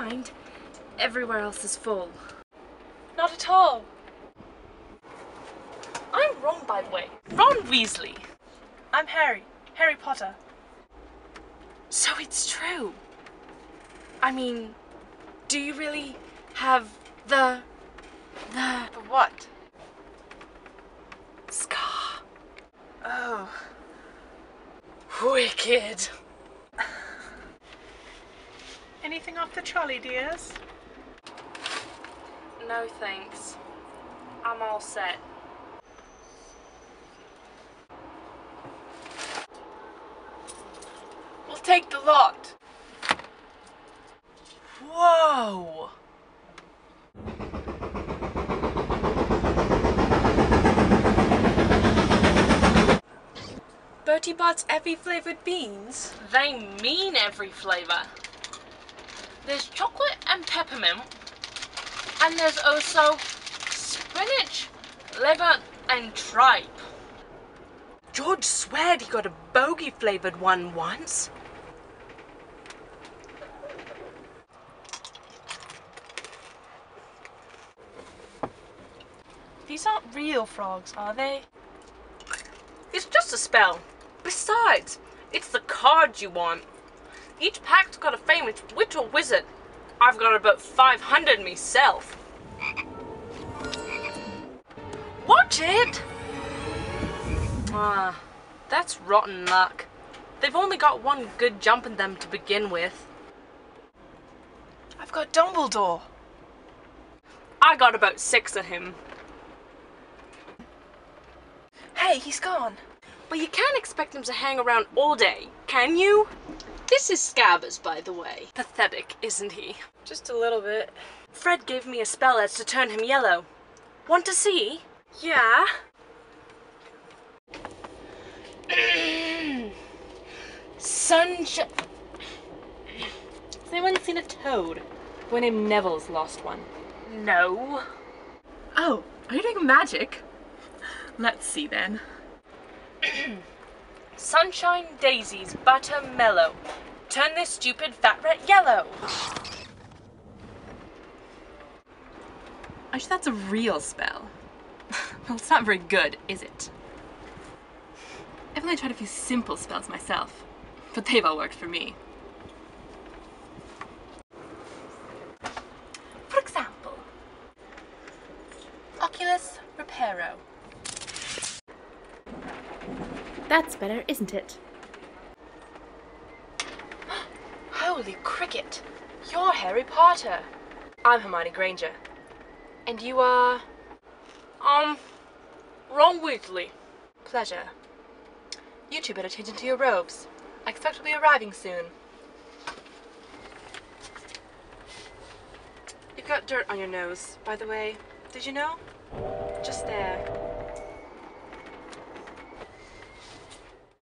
Mind? Everywhere else is full. Not at all. I'm Ron, by the way. Ron Weasley. I'm Harry. Harry Potter. So it's true. I mean, do you really have the. the. The what? scar? Oh. Wicked. Anything off the trolley, dears? No thanks. I'm all set. We'll take the lot. Whoa! Bertie Bott's every flavored beans. They mean every flavour. There's chocolate and peppermint, and there's also spinach, liver, and tripe. George sweared he got a bogey flavored one once. These aren't real frogs, are they? It's just a spell. Besides, it's the cards you want. Each pack's got a famous witch or wizard. I've got about 500 myself. Watch it! Ah, that's rotten luck. They've only got one good jump in them to begin with. I've got Dumbledore. I got about six of him. Hey, he's gone. But you can't expect him to hang around all day, can you? This is Scabbers, by the way. Pathetic, isn't he? Just a little bit. Fred gave me a spell that's to turn him yellow. Want to see? Yeah? Sunshine. Has anyone seen a toad? Boy named Neville's lost one. No. Oh, are you doing magic? Let's see then. Sunshine daisies, butter mellow. Turn this stupid fat rat yellow. Actually, that's a real spell. well, it's not very good, is it? I've only tried a few simple spells myself, but they've all worked for me. For example, Oculus Reparo. That's better, isn't it? Holy cricket! You're Harry Potter. I'm Hermione Granger. And you are. Um, Ron Weasley. Pleasure. You two better change into your robes. I expect we'll be arriving soon. You've got dirt on your nose, by the way. Did you know? Just there.